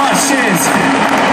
questions.